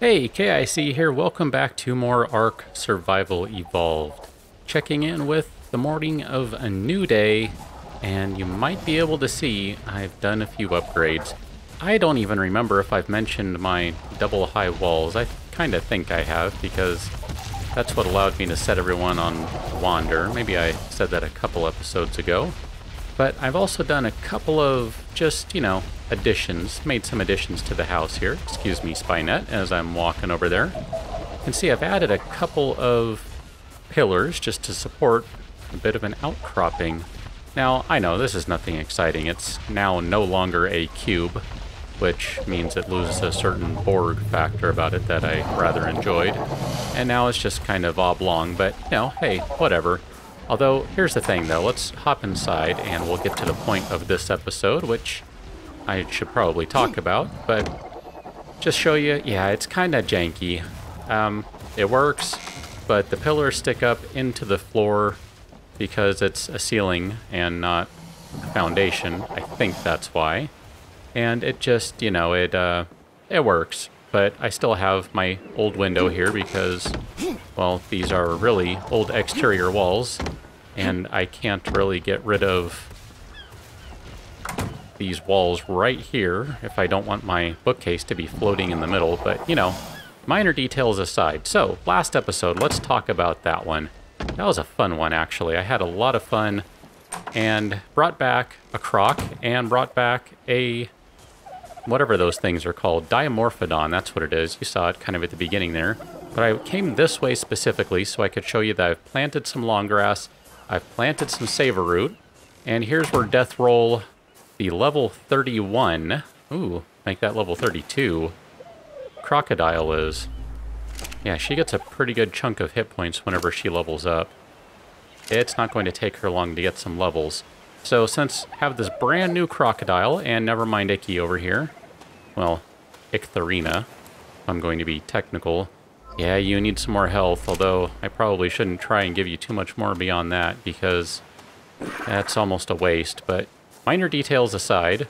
Hey, KIC here. Welcome back to more Ark Survival Evolved. Checking in with the morning of a new day, and you might be able to see I've done a few upgrades. I don't even remember if I've mentioned my double high walls. I kind of think I have, because that's what allowed me to set everyone on Wander. Maybe I said that a couple episodes ago. But I've also done a couple of just, you know, additions, made some additions to the house here. Excuse me, Spynet, as I'm walking over there. You can see I've added a couple of pillars just to support a bit of an outcropping. Now, I know this is nothing exciting. It's now no longer a cube, which means it loses a certain Borg factor about it that I rather enjoyed. And now it's just kind of oblong, but, you know, hey, whatever. Although, here's the thing though, let's hop inside and we'll get to the point of this episode, which I should probably talk about, but just show you, yeah, it's kind of janky. Um, it works, but the pillars stick up into the floor because it's a ceiling and not a foundation. I think that's why. And it just, you know, it, uh, it works. But I still have my old window here because, well, these are really old exterior walls. And I can't really get rid of these walls right here if I don't want my bookcase to be floating in the middle. But, you know, minor details aside. So, last episode, let's talk about that one. That was a fun one, actually. I had a lot of fun and brought back a croc and brought back a whatever those things are called. Dimorphodon, that's what it is. You saw it kind of at the beginning there. But I came this way specifically so I could show you that I've planted some long grass, I've planted some Savoroot, and here's where Death Roll, the level 31, ooh, make that level 32, Crocodile is. Yeah, she gets a pretty good chunk of hit points whenever she levels up. It's not going to take her long to get some levels. So since I have this brand new crocodile, and never mind Icky over here, well, Ichthyarina, I'm going to be technical. Yeah, you need some more health, although I probably shouldn't try and give you too much more beyond that, because that's almost a waste. But minor details aside,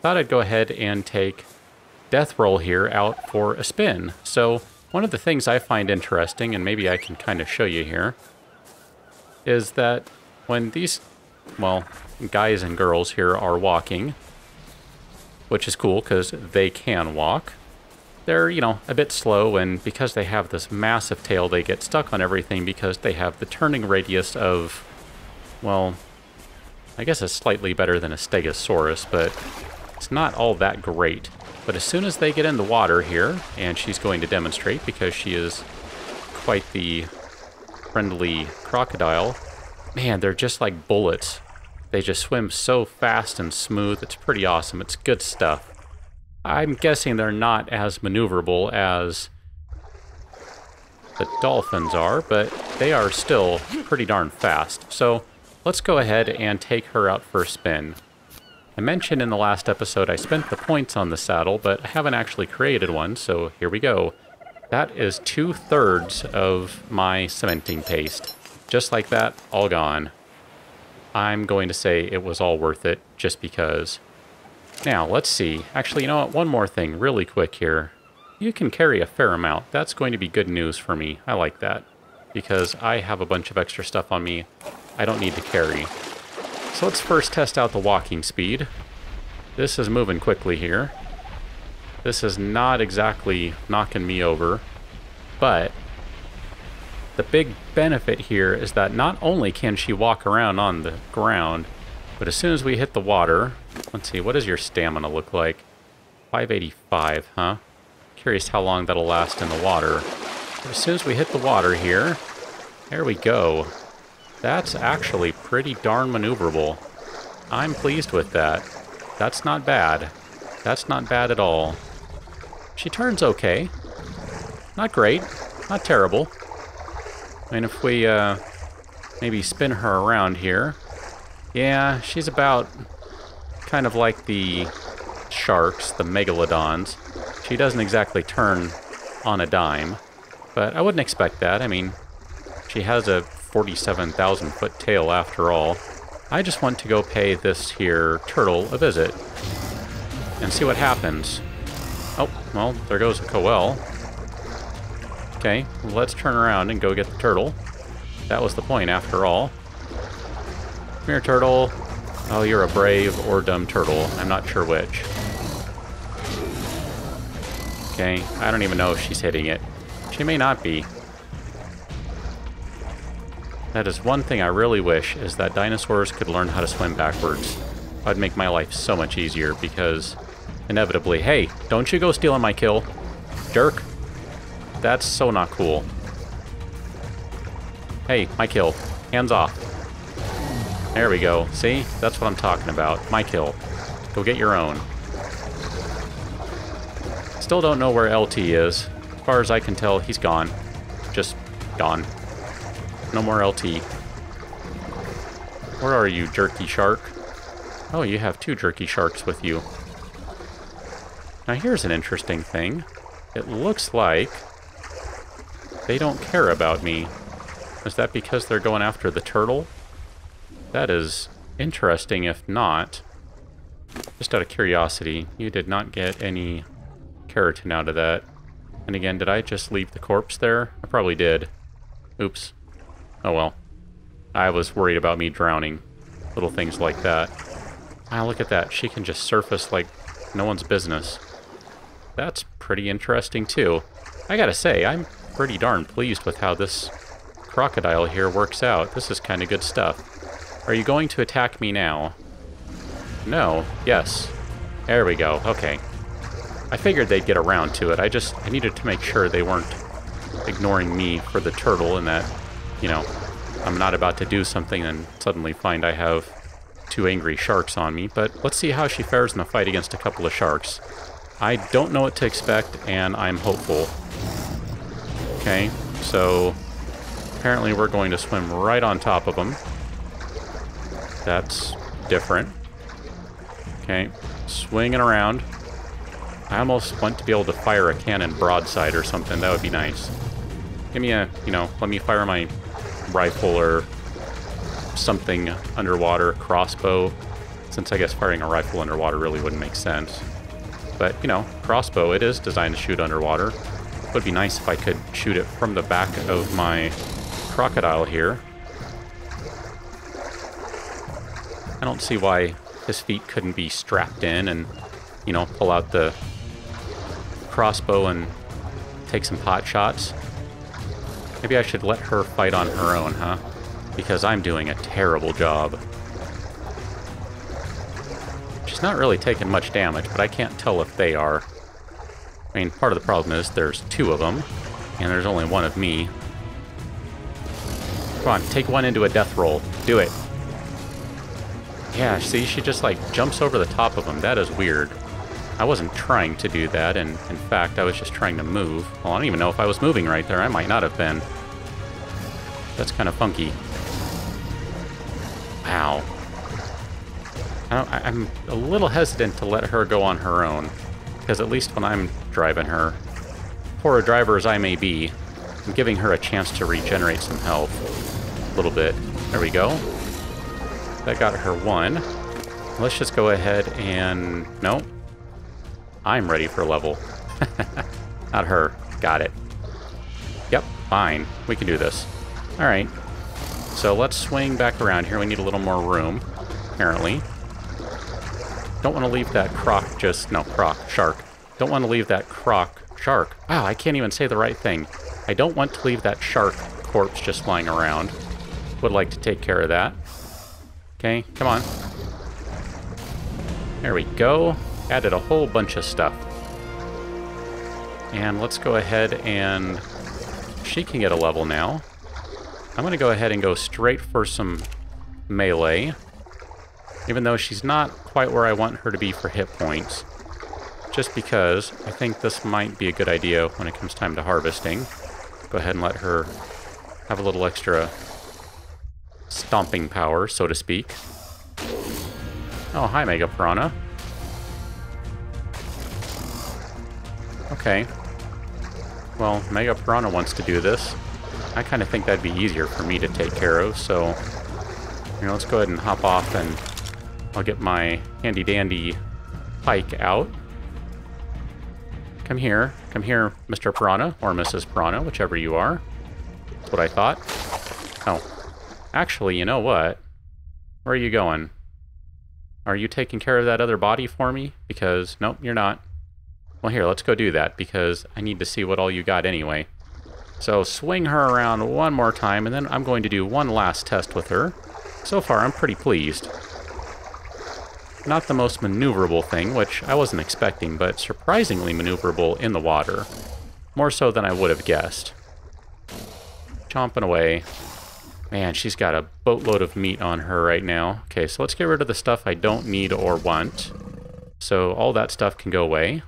thought I'd go ahead and take Death Roll here out for a spin. So one of the things I find interesting, and maybe I can kind of show you here, is that when these well, guys and girls here are walking, which is cool because they can walk. They're, you know, a bit slow, and because they have this massive tail, they get stuck on everything because they have the turning radius of, well, I guess it's slightly better than a Stegosaurus, but it's not all that great. But as soon as they get in the water here, and she's going to demonstrate because she is quite the friendly crocodile, Man, they're just like bullets. They just swim so fast and smooth. It's pretty awesome. It's good stuff. I'm guessing they're not as maneuverable as the dolphins are, but they are still pretty darn fast. So let's go ahead and take her out for a spin. I mentioned in the last episode I spent the points on the saddle, but I haven't actually created one, so here we go. That is two-thirds of my cementing paste. Just like that, all gone. I'm going to say it was all worth it just because. Now, let's see. Actually, you know what? One more thing really quick here. You can carry a fair amount. That's going to be good news for me. I like that. Because I have a bunch of extra stuff on me I don't need to carry. So let's first test out the walking speed. This is moving quickly here. This is not exactly knocking me over, but the big benefit here is that not only can she walk around on the ground, but as soon as we hit the water, let's see, what does your stamina look like? 585, huh? Curious how long that'll last in the water. But as soon as we hit the water here, there we go. That's actually pretty darn maneuverable. I'm pleased with that. That's not bad. That's not bad at all. She turns okay. Not great. Not terrible. And if we uh, maybe spin her around here, yeah, she's about kind of like the sharks, the megalodons. She doesn't exactly turn on a dime, but I wouldn't expect that. I mean, she has a 47,000 foot tail after all. I just want to go pay this here turtle a visit and see what happens. Oh, well, there goes a Coel. Okay, let's turn around and go get the turtle. That was the point, after all. Come here, turtle. Oh, you're a brave or dumb turtle. I'm not sure which. Okay, I don't even know if she's hitting it. She may not be. That is one thing I really wish, is that dinosaurs could learn how to swim backwards. That would make my life so much easier, because inevitably, hey, don't you go stealing my kill. Jerk. That's so not cool. Hey, my kill. Hands off. There we go. See? That's what I'm talking about. My kill. Go get your own. Still don't know where LT is. As far as I can tell, he's gone. Just gone. No more LT. Where are you, jerky shark? Oh, you have two jerky sharks with you. Now here's an interesting thing. It looks like they don't care about me. Is that because they're going after the turtle? That is interesting if not. Just out of curiosity, you did not get any keratin out of that. And again, did I just leave the corpse there? I probably did. Oops. Oh well. I was worried about me drowning. Little things like that. Ah, look at that. She can just surface like no one's business. That's pretty interesting too. I gotta say, I'm pretty darn pleased with how this crocodile here works out. This is kind of good stuff. Are you going to attack me now? No. Yes. There we go. Okay. I figured they'd get around to it. I just I needed to make sure they weren't ignoring me for the turtle and that, you know, I'm not about to do something and suddenly find I have two angry sharks on me. But let's see how she fares in a fight against a couple of sharks. I don't know what to expect, and I'm hopeful. Okay, so apparently we're going to swim right on top of them. That's different. Okay, swinging around. I almost want to be able to fire a cannon broadside or something. That would be nice. Give me a, you know, let me fire my rifle or something underwater, crossbow. Since I guess firing a rifle underwater really wouldn't make sense. But, you know, crossbow, it is designed to shoot underwater. Would be nice if I could shoot it from the back of my crocodile here. I don't see why his feet couldn't be strapped in and, you know, pull out the crossbow and take some pot shots. Maybe I should let her fight on her own, huh? Because I'm doing a terrible job. She's not really taking much damage, but I can't tell if they are. I mean, part of the problem is there's two of them, and there's only one of me. Come on, take one into a death roll. Do it. Yeah, see, she just, like, jumps over the top of them. That is weird. I wasn't trying to do that, and in fact, I was just trying to move. Well, I don't even know if I was moving right there. I might not have been. That's kind of funky. Wow. I am a little hesitant to let her go on her own, because at least when I'm driving her, poor a driver as I may be, I'm giving her a chance to regenerate some health. A little bit. There we go. That got her one. Let's just go ahead and... No. I'm ready for level. Not her. Got it. Yep, fine. We can do this. Alright. So let's swing back around here. We need a little more room, apparently. Don't want to leave that croc just... No, croc. Shark. Don't want to leave that croc... Shark. Wow, I can't even say the right thing. I don't want to leave that shark corpse just lying around. Would like to take care of that. Okay, come on. There we go. Added a whole bunch of stuff. And let's go ahead and... She can get a level now. I'm going to go ahead and go straight for some melee. Even though she's not quite where I want her to be for hit points. Just because I think this might be a good idea when it comes time to harvesting. Go ahead and let her have a little extra stomping power, so to speak. Oh, hi, Mega Piranha. Okay. Well, Mega Piranha wants to do this. I kind of think that'd be easier for me to take care of, so... You know, let's go ahead and hop off and I'll get my handy-dandy pike out. Come here. Come here, Mr. Piranha, or Mrs. Piranha, whichever you are. That's what I thought. Oh. Actually, you know what? Where are you going? Are you taking care of that other body for me? Because, nope, you're not. Well, here, let's go do that, because I need to see what all you got anyway. So swing her around one more time, and then I'm going to do one last test with her. So far, I'm pretty pleased. Not the most maneuverable thing, which I wasn't expecting, but surprisingly maneuverable in the water. More so than I would have guessed. Chomping away. Man, she's got a boatload of meat on her right now. Okay, so let's get rid of the stuff I don't need or want. So all that stuff can go away.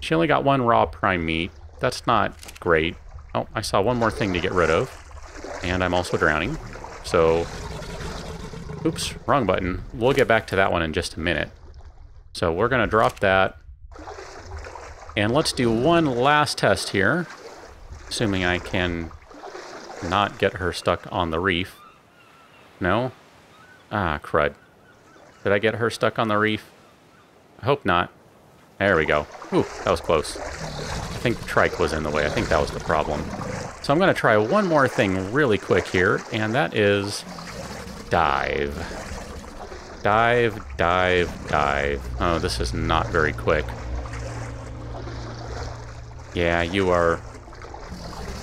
She only got one raw prime meat. That's not great. Oh, I saw one more thing to get rid of. And I'm also drowning. So Oops, wrong button. We'll get back to that one in just a minute. So we're going to drop that. And let's do one last test here. Assuming I can not get her stuck on the reef. No? Ah, crud. Did I get her stuck on the reef? I hope not. There we go. Ooh, that was close. I think trike was in the way. I think that was the problem. So I'm going to try one more thing really quick here, and that is dive. Dive, dive, dive. Oh, this is not very quick. Yeah, you are...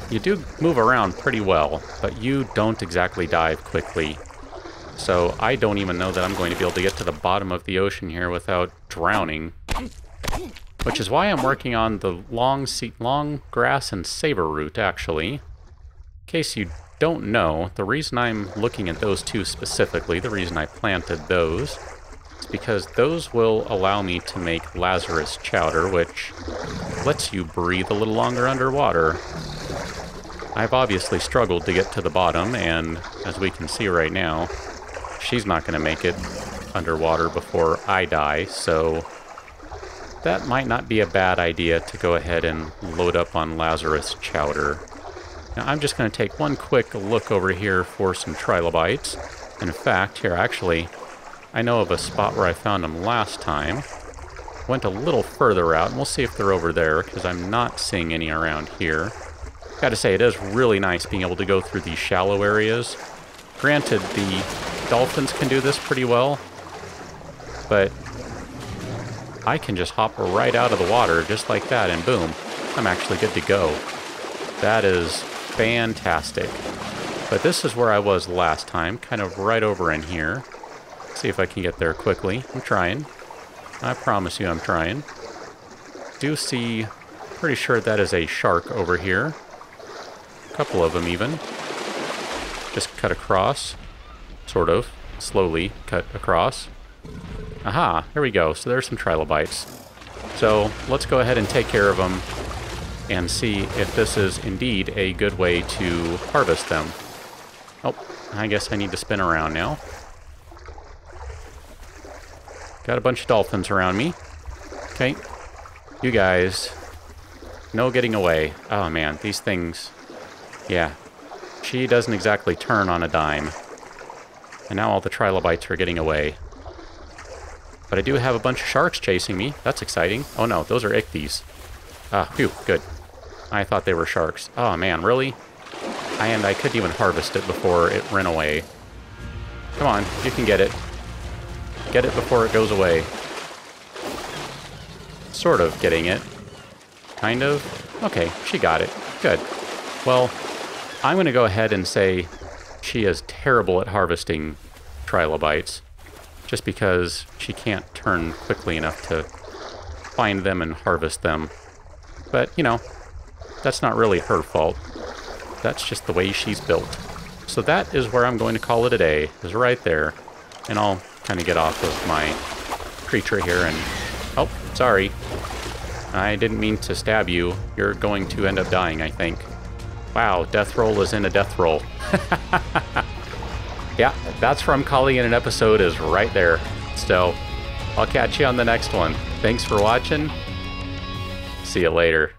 You do move around pretty well, but you don't exactly dive quickly. So I don't even know that I'm going to be able to get to the bottom of the ocean here without drowning. Which is why I'm working on the long, long grass and savoroot, actually. In case you don't know, the reason I'm looking at those two specifically, the reason I planted those, is because those will allow me to make Lazarus chowder, which lets you breathe a little longer underwater. I've obviously struggled to get to the bottom, and as we can see right now, she's not going to make it underwater before I die, so that might not be a bad idea to go ahead and load up on Lazarus chowder. Now I'm just going to take one quick look over here for some trilobites. In fact, here actually, I know of a spot where I found them last time. Went a little further out, and we'll see if they're over there, because I'm not seeing any around here. Gotta say, it is really nice being able to go through these shallow areas. Granted, the dolphins can do this pretty well, but I can just hop right out of the water just like that, and boom, I'm actually good to go. That is fantastic. But this is where I was last time, kind of right over in here. See if I can get there quickly. I'm trying. I promise you I'm trying. Do see, pretty sure that is a shark over here. A couple of them even. Just cut across, sort of, slowly cut across. Aha, there we go. So there's some trilobites. So let's go ahead and take care of them and see if this is indeed a good way to harvest them. Oh, I guess I need to spin around now. Got a bunch of dolphins around me. Okay. You guys. No getting away. Oh man, these things... Yeah. She doesn't exactly turn on a dime. And now all the trilobites are getting away. But I do have a bunch of sharks chasing me. That's exciting. Oh no, those are ichthyes. Ah, phew, good. I thought they were sharks. Oh man, really? And I couldn't even harvest it before it ran away. Come on, you can get it. Get it before it goes away. Sort of getting it. Kind of. Okay, she got it. Good. Well, I'm going to go ahead and say she is terrible at harvesting trilobites. Just because she can't turn quickly enough to find them and harvest them. But, you know, that's not really her fault. That's just the way she's built. So that is where I'm going to call it a day, is right there. And I'll kind of get off of my creature here and... Oh, sorry. I didn't mean to stab you. You're going to end up dying, I think. Wow, death roll is in a death roll. yeah, that's where I'm calling in an episode is right there. So, I'll catch you on the next one. Thanks for watching. See you later.